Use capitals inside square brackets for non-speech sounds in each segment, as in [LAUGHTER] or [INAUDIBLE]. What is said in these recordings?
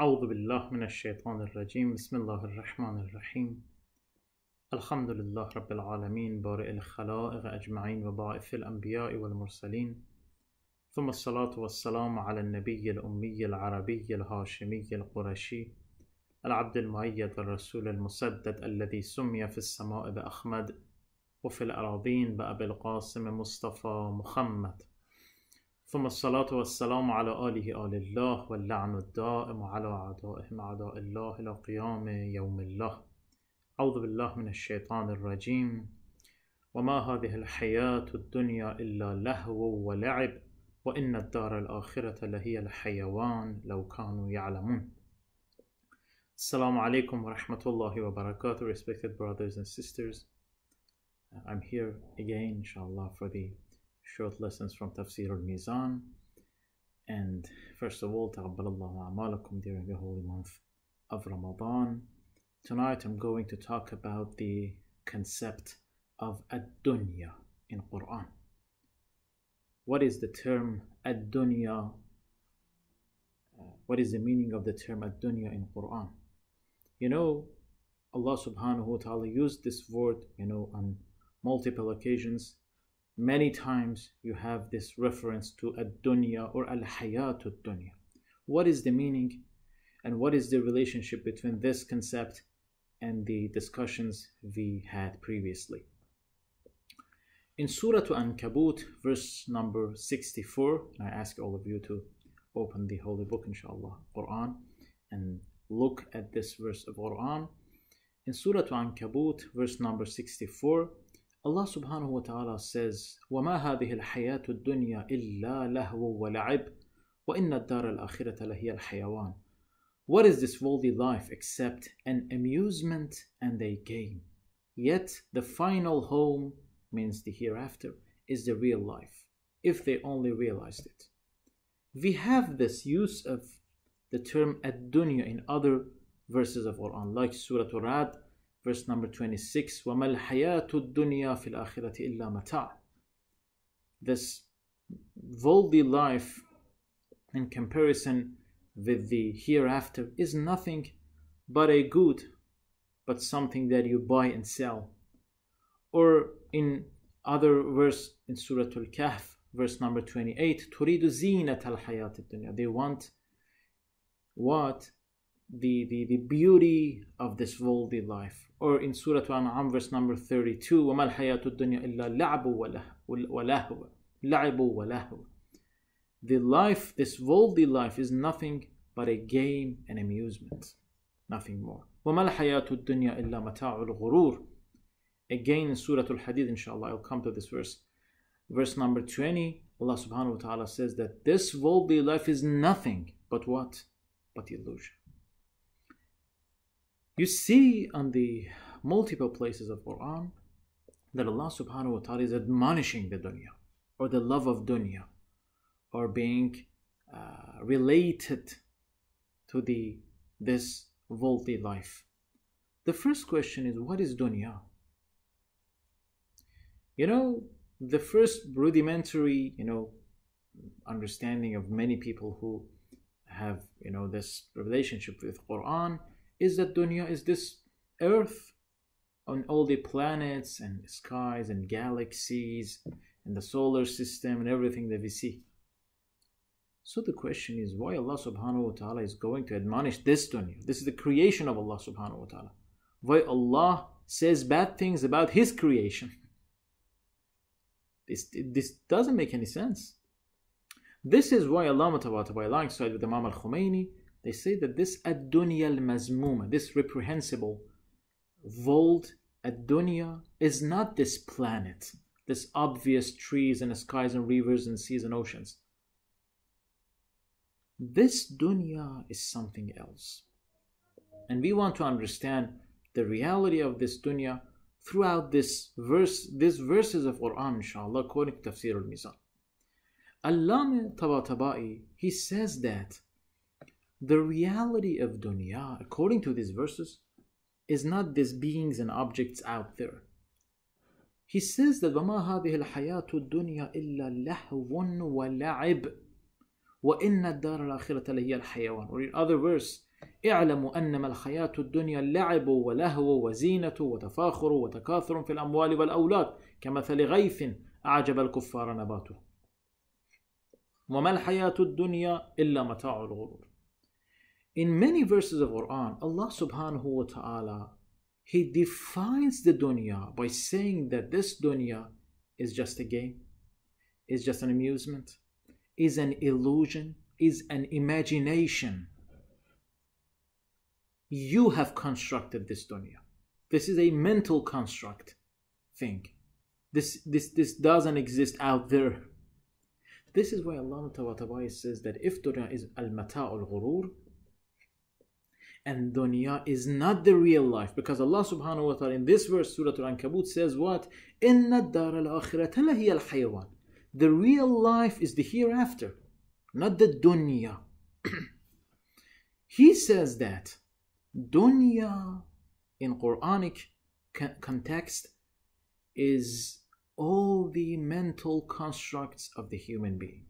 أعوذ بالله من الشيطان الرجيم. بسم الله الرحمن الرحيم. الحمد لله رب العالمين بارئ الخلائق أجمعين وباعث الأنبياء والمرسلين. ثم الصلاة والسلام على النبي الأمي العربي الهاشمي القرشي العبد المؤيد الرسول المسدد الذي سمي في السماء بأحمد وفي الأراضين بأبي القاسم مصطفى محمد. ثم الصلاة والسلام على آله آل الله واللعن الدائم على أعدائهم أعداء الله إلى قيام يوم الله. أعوذ بالله من الشيطان الرجيم. وما هذه الحياة الدنيا إلا لهو ولعب وإن الدار الآخرة لهي الحيوان لو كانوا يعلمون. alaikum wa rahmatullahi wa barakatuh, respected brothers and sisters. I'm here again, inshallah, for the short lessons from Tafsir al Mizan. And first of all, taqabbalallahu a'malakum during the holy month of Ramadan. Tonight I'm going to talk about the concept of ad-dunya in Quran. What is the term ad-dunya? Uh, what is the meaning of the term ad-dunya in Quran? You know, Allah subhanahu wa ta'ala used this word, you know, on multiple occasions. Many times you have this reference to ad-dunya or al-hayatu dunya. What is the meaning and what is the relationship between this concept and the discussions we had previously? In Surah Ankabut, verse number 64, I ask all of you to open the holy book, inshallah, Quran, and look at this verse of Quran. In Surah Ankabut, verse number 64, Allah subhanahu wa ta'ala says, وَمَا هَذِهِ الْحَيَاةُ الدُّنْيَا إِلَّا لَهْوٌ وَلَعِبٌ وَإِنَّ الدَّارَ الْآخِرَةَ لَهِيَ الْحَيَوَانُ What is this worldly life except an amusement and a game? Yet the final home means the hereafter is the real life, if they only realized it. We have this use of the term ad-dunya in other verses of Quran, like Surah Al-Rad, verse number 26, وَمَا الْحَيَاةُ الدُّنْيَا فِي الْآخِرَةِ إِلَّا مَتَاعٌ This worldly life in comparison with the hereafter is nothing but a good, but something that you buy and sell. Or in other verse in Surah Al-Kahf, verse number 28, تُرِيدُ زِينَةَ الْحَيَاةِ الدُّنْيَا They want what? The, the, the beauty of this worldly life. Or in Surah Al-An'am, verse number 32, وَمَا الْحَيَاةُ الدُّنْيَا إِلَّا لَعْبُ وَلَهْوَ لَعِبُ وَلَهْوَ The life, this worldly life is nothing but a game and amusement. Nothing more. وَمَا الْحَيَاةُ الدُّنْيَا إِلَّا مَتَاعُ الْغُرُورِ Again in Surah Al-Hadid, inshallah, I'll come to this verse. Verse number 20, Allah subhanahu wa ta'ala says that this worldly life is nothing but what? But illusion. You see on the multiple places of Quran that Allah subhanahu wa ta'ala is admonishing the dunya or the love of dunya or being uh, related to the this worldly life. The first question is what is dunya? You know, the first rudimentary, you know, understanding of many people who have, you know, this relationship with Quran is that dunya is this earth on all the planets and skies and galaxies and the solar system and everything that we see. So the question is why Allah subhanahu wa ta'ala is going to admonish this dunya. This is the creation of Allama subhanahu wa ta'ala. Why Allah says bad things about His creation. This, this doesn't make any sense. This is why Allah alongside with Imam al-Khomeini, they say that this ad-dunya al-mazmuma, this reprehensible world ad-dunya is not this planet, this obvious trees and skies and rivers and seas and oceans. This dunya is something else. And we want to understand the reality of this dunya throughout this verse, these verses of Quran, inshallah, according to Tafsir al-Mizan. Allama Tabatabai, he says that the reality of dunya, according to these verses, is not these beings and objects out there. He says that وَمَا هَذِهِ الْحَيَاةُ الدُّنْيَا إِلَّا لَهْوٌ وَلَعِبٌ وَإِنَّ الدَّارَ الْآخِرَةَ لَهِيَ الْحَيَوَانُ Or in other verse, اعلموا أنما الحياة الدنيا لعب ولهو وزينة وتفاخر وتكاثر في الأموال والأولاد كمثل غيث أعجب الكفار نباته وما الحياة الدنيا إلا متاع الغرور In many verses of Quran, Allah subhanahu wa ta'ala, He defines the dunya by saying that this dunya is just a game, is just an amusement, is an illusion, is an imagination. You have constructed this dunya. This is a mental construct thing. This, this, this doesn't exist out there. This is why Allah says that if dunya is al-mata' al-ghurur, and dunya is not the real life. Because Allah subhanahu wa ta'ala in this verse Surah Al-Ankabut says what? Inna dar al-akhirata the real life is the hereafter not the dunya. [CLEARS THROAT] He says that dunya in Quranic context is all the mental constructs of the human being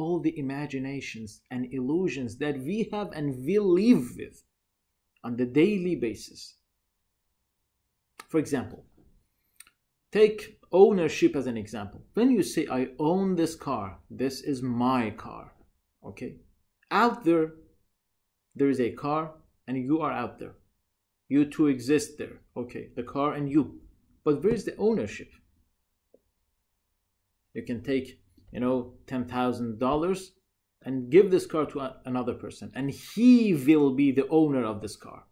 all the imaginations and illusions that we have and we live with on the daily basis. For example, take ownership as an example. When you say, I own this car, this is my car, okay? Out there, there is a car and you are out there. You two exist there, okay? The car and you. But where is the ownership? You can take you know, $10,000 and give this car to another person and he will be the owner of this car.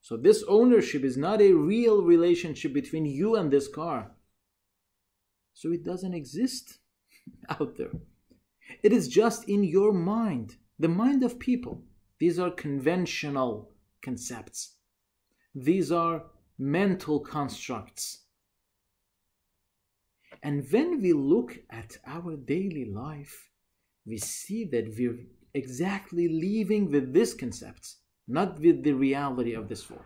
So this ownership is not a real relationship between you and this car. So it doesn't exist [LAUGHS] out there. It is just in your mind, the mind of people. These are conventional concepts. These are mental constructs and when we look at our daily life, we see that we're exactly living with these concepts, not with the reality of this world.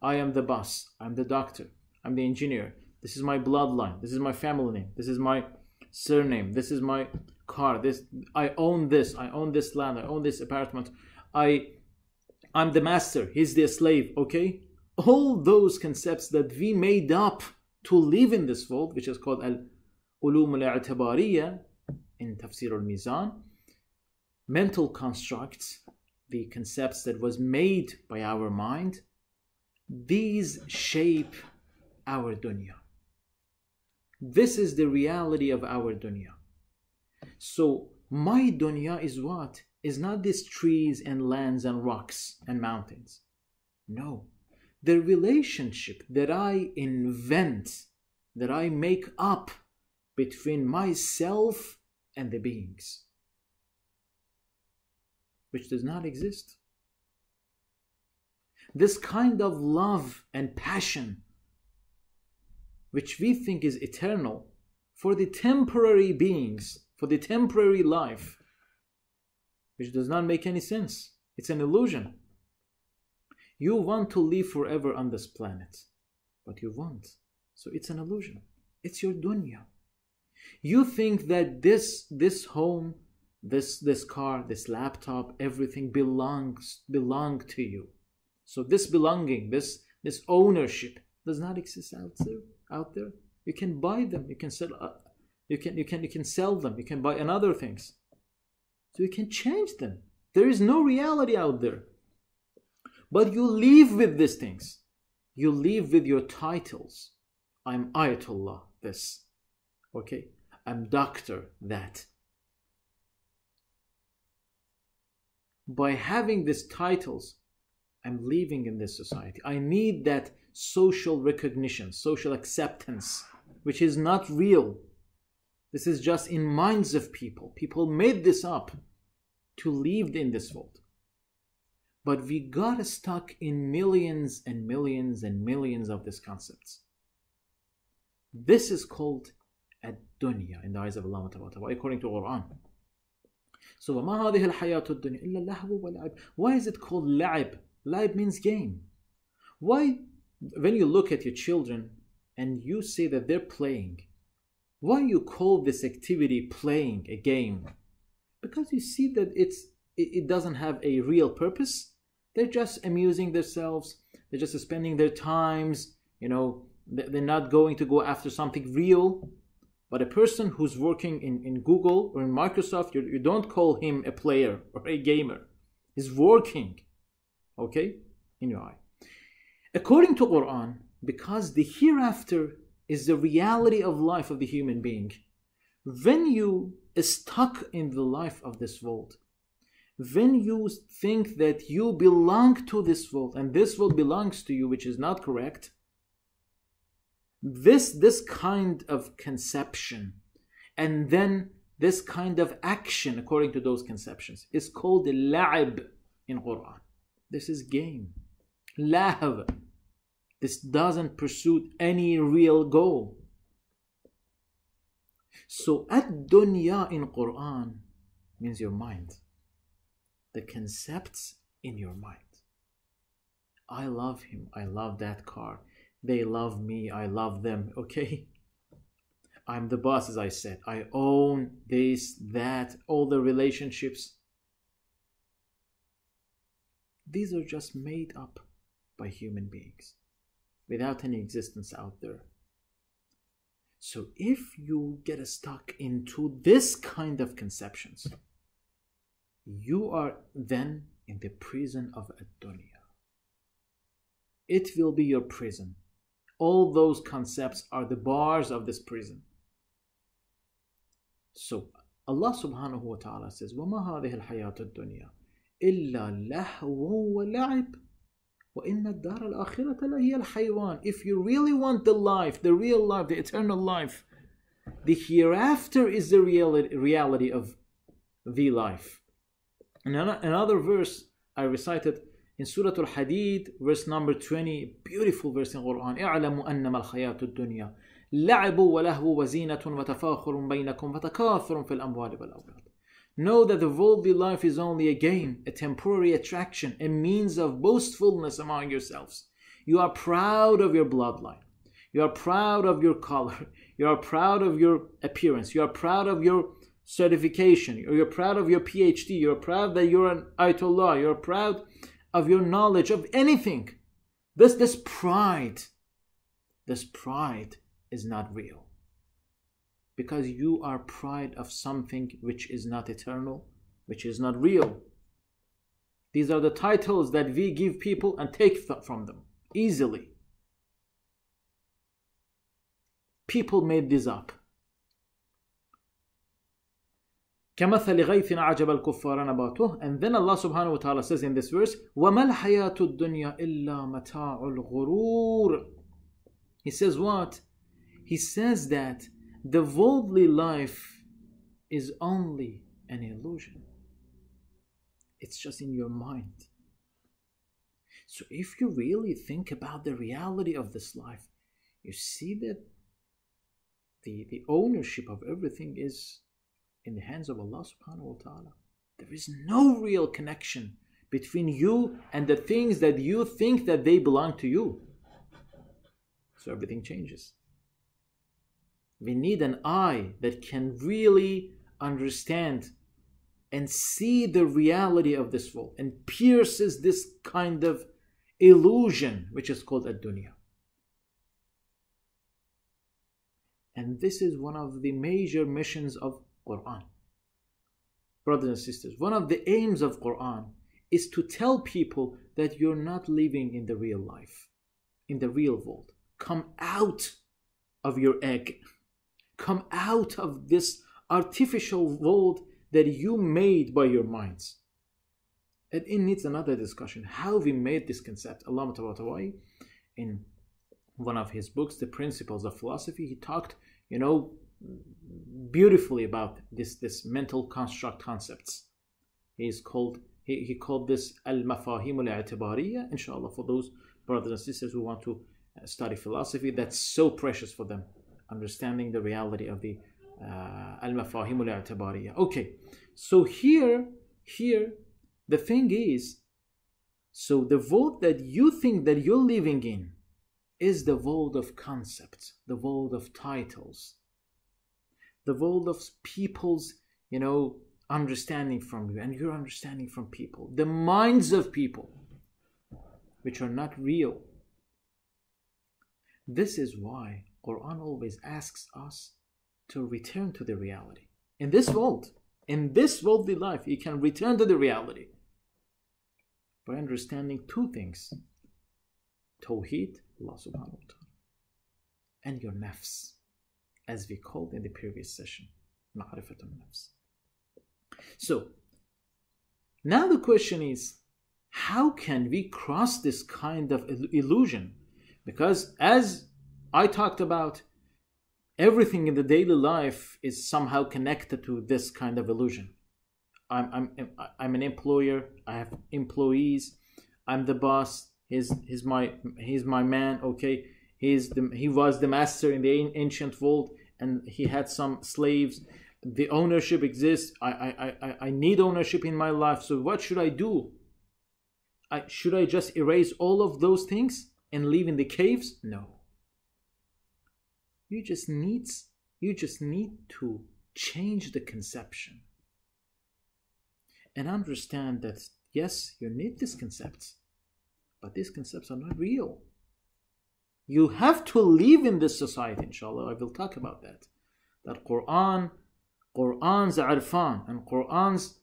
I am the boss, I'm the doctor, I'm the engineer, this is my bloodline, this is my family name, this is my surname, this is my car, this I own this, I own this land, I own this apartment, I I'm the master, he's the slave, okay? All those concepts that we made up to live in this world, which is called al-ulum al-i'tibariyya in Tafsir al-Mizan, mental constructs, the concepts that was made by our mind, these shape our dunya. This is the reality of our dunya. So my dunya is what? Is not these trees and lands and rocks and mountains. No the relationship that I invent, that I make up between myself and the beings, which does not exist. This kind of love and passion, which we think is eternal, for the temporary beings, for the temporary life, which does not make any sense. It's an illusion. You want to live forever on this planet, but you won't. So it's an illusion. It's your dunya. You think that this this home, this this car, this laptop, everything belongs belong to you. So this belonging, this this ownership does not exist out there. Out there, you can buy them. You can sell. Uh, you can you can you can sell them. You can buy another things. So you can change them. There is no reality out there. But you live with these things. You live with your titles. I'm Ayatollah, this. Okay? I'm doctor, that. By having these titles, I'm living in this society. I need that social recognition, social acceptance, which is not real. This is just in minds of people. People made this up to live in this world But we got stuck in millions and millions and millions of these concepts. This is called ad-dunya in the eyes of Allah according to Quran. So وما هذه الحياة الدنيا إلا اللهو واللعب. Why is it called لعب? لعب means game. Why when you look at your children and you say that they're playing, why you call this activity playing a game? Because you see that it's it, it doesn't have a real purpose. they're just amusing themselves. They're just spending their times, you know, they're not going to go after something real. But a person who's working in, in Google or in Microsoft, you, you don't call him a player or a gamer. He's working, okay, in your eye. According to Quran, because the hereafter is the reality of life of the human being, when you stuck in the life of this world, when you think that you belong to this world and this world belongs to you, which is not correct, this this kind of conception and then this kind of action according to those conceptions is called la'ib in Quran. This is game. Lahab. This doesn't pursue any real goal. So ad-dunya in Quran means your mind. The concepts in your mind. I love him. I love that car. They love me. I love them. Okay? I'm the boss, as I said. I own this, that, all the relationships. These are just made up by human beings without any existence out there. So if you get stuck into this kind of conceptions, you are then in the prison of ad-dunya. It will be your prison. All those concepts are the bars of this prison. So Allah subhanahu wa ta'ala says, وَمَا هَذِهِ الْحَيَاةُ الدُّنْيَا إِلَّا لَهْوٌ وَلَعِبٌ وَإِنَّ الدَّارَ الْآخِرَةَ الْحَيْوَانِ If you really want the life, the real life, the eternal life, the hereafter is the reality of the life. And another verse I recited in Surah Al-Hadid, verse number 20, beautiful verse in Quran. اعلموا أنما الحياة الدنيا لعب ولهو وزينة وتفاخر بينكم وتكاثر في الأموال والأولاد. Know that the worldly life is only a game, a temporary attraction, a means of boastfulness among yourselves. You are proud of your bloodline. You are proud of your color. You are proud of your appearance. You are proud of your certification. You're proud of your PhD. You're proud that you're an Ayatollah. You're proud of your knowledge of anything. This, this pride, this pride is not real because you are pride of something which is not eternal, which is not real. These are the titles that we give people and take from them easily. People made this up. كمثل غيث أعجب الكفار نباته and then Allah subhanahu wa ta'ala says in this verse وما الحياة الدنيا إلا متاع الغرور He says what? He says that the worldly life is only an illusion. It's just in your mind. So if you really think about the reality of this life, you see that the, the ownership of everything is in the hands of Allah subhanahu wa ta'ala. There is no real connection between you and the things that you think that they belong to you. So everything changes. We need an eye that can really understand and see the reality of this world and pierces this kind of illusion which is called ad-dunya. And this is one of the major missions of Quran. Brothers and sisters, one of the aims of Quran is to tell people that you're not living in the real life, in the real world. Come out of your egg. Come out of this artificial world that you made by your minds. And it needs another discussion. How we made this concept. Allama in one of his books, The Principles of Philosophy, he talked, you know, beautifully about this, this mental construct concepts. He's called he, he called this al-mafahim al-i'tibariya, inshallah, for those brothers and sisters who want to uh, study philosophy, that's so precious for them understanding the reality of the uh, al-mafahim al-i'tibariyah. Okay, so here, here, the thing is, so the world that you think that you're living in is the world of concepts, the world of titles, the world of people's, you know, understanding from you and you're understanding from people, the minds of people, which are not real. This is why Quran always asks us to return to the reality. In this world, in this worldly life, you can return to the reality by understanding two things. Tawheed, Allah subhanahu wa ta'ala, and your nafs, as we called in the previous session, ma'rifatun nafs. So, now the question is, how can we cross this kind of illusion? Because as I talked about, everything in the daily life is somehow connected to this kind of illusion. I'm, I'm, I'm an employer, I have employees, I'm the boss, he's, he's, my, he's my man, okay? He's the, he was the master in the ancient world and he had some slaves. The ownership exists. I, I i i need ownership in my life so what should i do? I, should i just erase all of those things and live in the caves? No. You just need you just need to change the conception. And understand that yes you need these concepts but these concepts are not real you have to live in this society inshallah i will talk about that that quran Quran's irfan and Quran's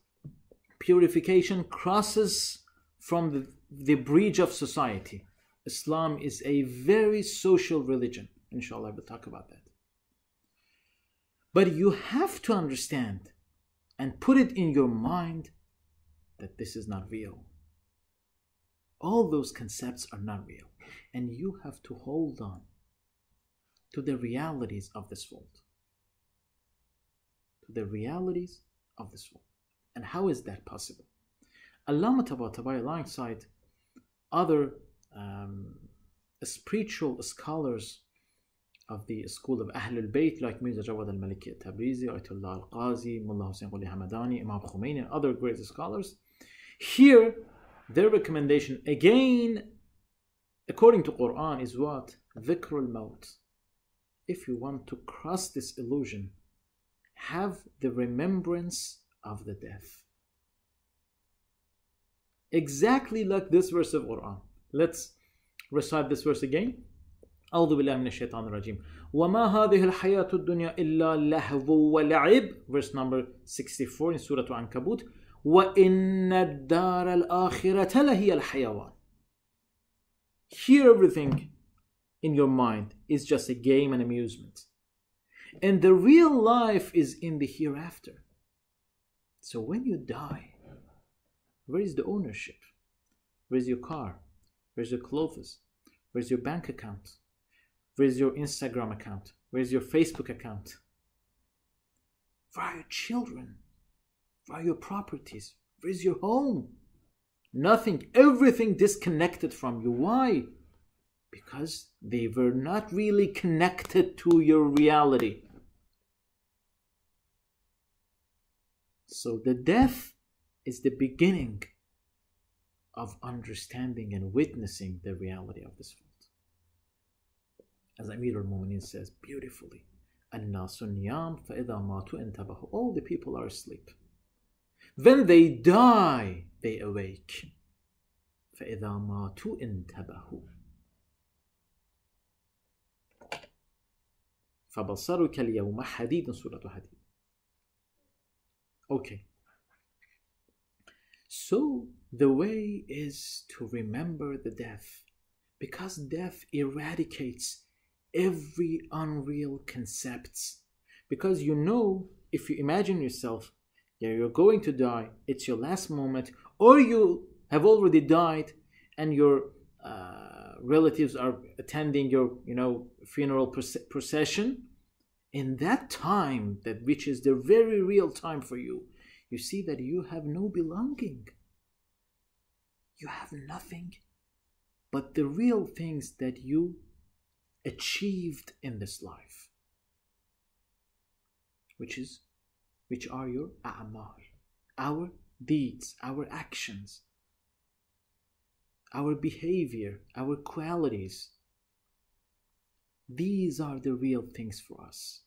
purification crosses from the, the bridge of society. Islam is a very social religion. Inshallah, we'll talk about that. But you have to understand and put it in your mind that this is not real. All those concepts are not real. And you have to hold on to the realities of this world to the realities of this world. And how is that possible? Allama Tabatabai, alongside other um, spiritual scholars of the school of Ahlul Bayt, like Mirza Jawad al Maliki al Tabrizi, Ayatollah al Qazi, Mullah Hussein Quli Hamadani, Imam Khomeini, and other great scholars, here their recommendation again, according to Quran, is what? Dhikrul Maut. If you want to cross this illusion have the remembrance of the death. Exactly like this verse of Quran. Let's recite this verse again. أعوذ بالله من الشيطان الرجيم وما هذه الحياة الدنيا إلا لهو ولعب verse number 64 in Surah Ankabut وإن الدار الآخرة لهي الحيوان here everything in your mind is just a game and amusement and the real life is in the hereafter. So when you die, where is the ownership? Where's your car? Where's your clothes? Where's your bank account? Where's your Instagram account? Where's your Facebook account? Where are your children? Where are your properties? Where's your home? Nothing, everything disconnected from you. Why? Because they were not really connected to your reality. So the death is the beginning of understanding and witnessing the reality of this world. As Amir al-Mu'minin says beautifully, and Tabahu, All the people are asleep. When they die, they awake. فإذا ماتوا انتبهوا فبصرك اليوم حديد سورة حديد Okay. So the way is to remember the death because death eradicates every unreal concepts because you know if you imagine yourself yeah you're going to die. It's your last moment or you have already died and your uh, relatives are attending your you know funeral procession. In that time that which is the very real time for you you see that you have no belonging. You have nothing. But the real things that you achieved in this life which is which are your a'mal, our deeds, our actions, our behavior, our qualities. These are the real things for us.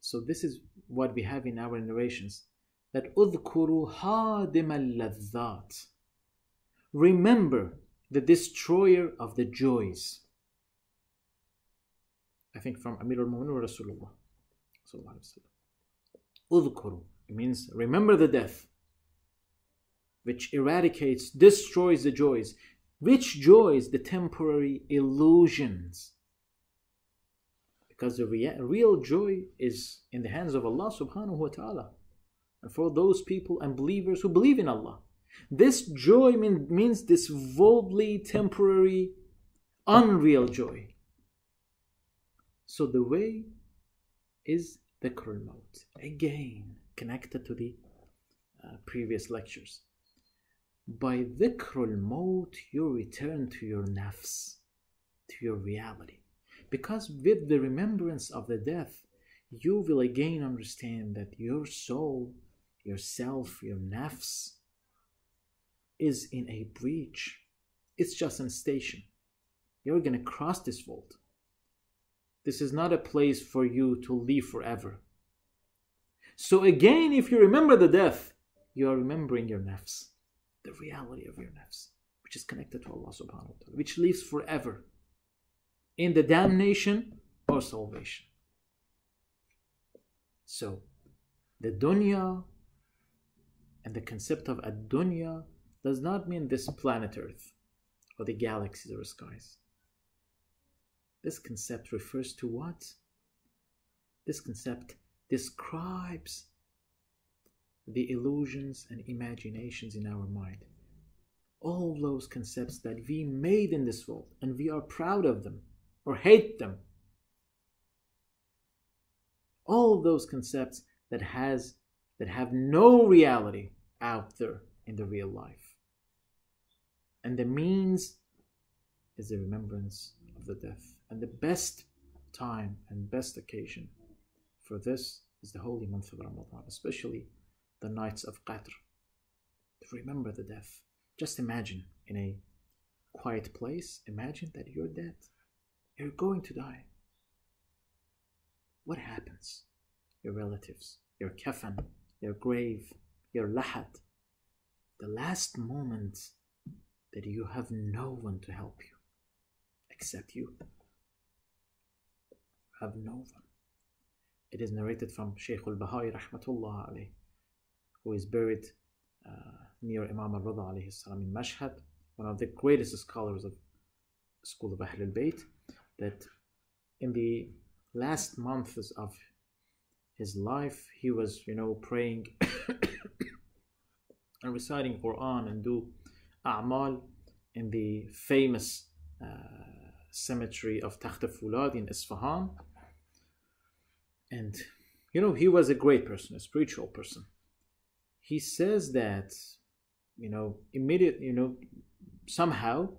So this is what we have in our narrations that udhkuru hadim al Remember the destroyer of the joys. I think from Amir al-Mu'minin Rasulullah. Udhkuru. It means remember the death, which eradicates, destroys the joys. Which joys? The temporary illusions. Because the rea- real joy is in the hands of Allah subhanahu wa ta'ala. And for those people and believers who believe in Allah. This joy mean, means this worldly, temporary, unreal joy. So the way is the maut. Again, connected to the uh, previous lectures. By the dhikrul maut, you return to your nafs, to your reality. Because with the remembrance of the death, you will again understand that your soul, yourself, your nafs, is in a breach. It's just a station. You're going to cross this vault. This is not a place for you to live forever. So again, if you remember the death, you are remembering your nafs, the reality of your nafs, which is connected to Allah subhanahu wa ta'ala, which lives forever in the damnation or salvation. So the dunya and the concept of a dunya does not mean this planet Earth or the galaxies or skies. This concept refers to what? This concept describes the illusions and imaginations in our mind. All those concepts that we made in this world and we are proud of them or hate them. All those concepts that has that have no reality out there in the real life. And the means is the remembrance of the death. And the best time and best occasion for this is the holy month of Ramadan, especially the nights of Qadr. To remember the death. Just imagine in a quiet place, imagine that you're dead. You're going to die. What happens? Your relatives, your kafan, your grave, your lahat, the last moment that you have no one to help you except you have no one. It is narrated from Shaykh al-Bahai rahmatullah alayh, who is buried uh, near Imam al-Rida alayhi salam in Mashhad, one of the greatest scholars of school of Ahl al-Bayt, that in the last months of his life, he was, you know, praying [COUGHS] and reciting Quran and do a'mal in the famous uh, cemetery of Takht Fulad in Isfahan. And, you know, he was a great person, a spiritual person. He says that, you know, immediate, you know, somehow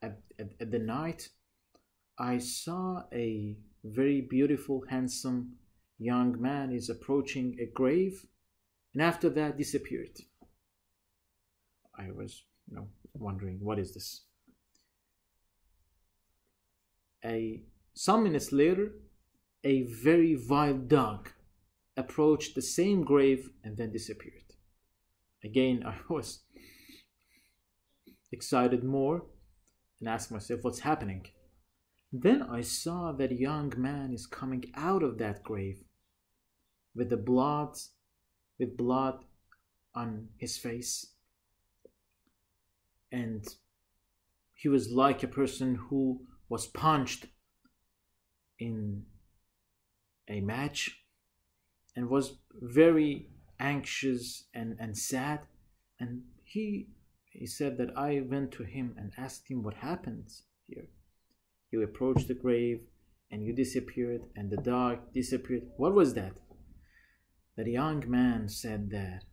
at, at, at the night, I saw a very beautiful, handsome young man is approaching a grave and after that disappeared. I was, you know, wondering what is this? A some minutes later, a very wild dog approached the same grave and then disappeared. Again, I was excited more and asked myself, what's happening? Then I saw that a young man is coming out of that grave with the blood, with blood on his face. And he was like a person who was punched in a match and was very anxious and, and sad. And he he said that I went to him and asked him what happens here. You approached the grave and you disappeared, and the dog disappeared. What was that? The young man said that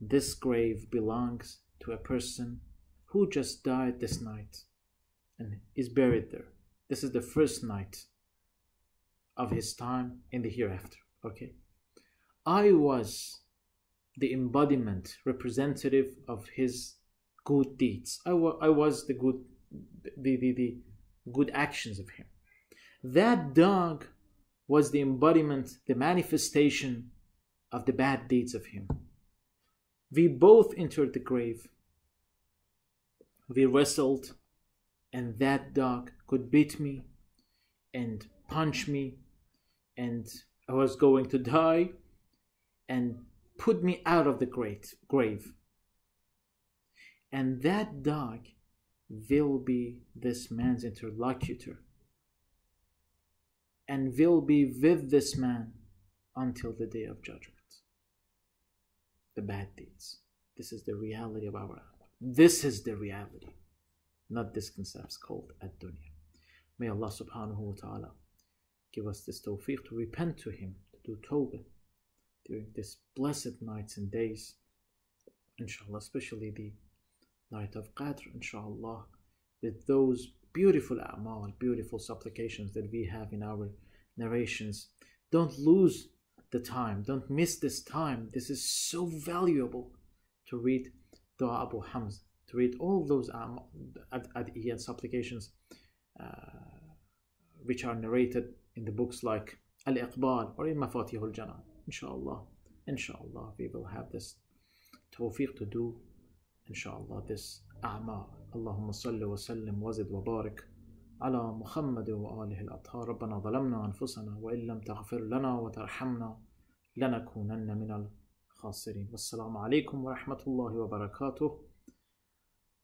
this grave belongs to a person who just died this night and is buried there. This is the first night of his time in the hereafter. Okay. I was the embodiment, representative of his good deeds. I, wa- I was the good, the, the, the good actions of him. That dog was the embodiment, the manifestation of the bad deeds of him. We both entered the grave. We wrestled, and that dog could beat me and punch me, and I was going to die and put me out of the great grave. And that dog will be this man's interlocutor and will be with this man until the day of judgment. The bad deeds. This is the reality of our This is the reality, not this concept called ad dunya. May Allah subhanahu wa ta'ala give us this tawfiq to repent to Him, to do tawbah during these blessed nights and days. Inshallah, especially the night of Qadr, inshallah, with those beautiful a'mal, beautiful supplications that we have in our narrations. Don't lose the time, don't miss this time. This is so valuable to read Dua Abu Hamza, to read all those ad'iyah supplications uh, which are narrated in the books like Al Iqbal or in Mafatihul Jannah. Inshallah, inshallah, we will have this tawfiq to do, inshallah, this a'mal. اللهم صل وسلم وزد وبارك على محمد وآله الأطهار ربنا ظلمنا أنفسنا وإن لم تغفر لنا وترحمنا لنكونن من الخاسرين والسلام عليكم ورحمة الله وبركاته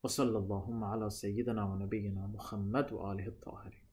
وصلى اللهم على سيدنا ونبينا محمد وآله الطاهرين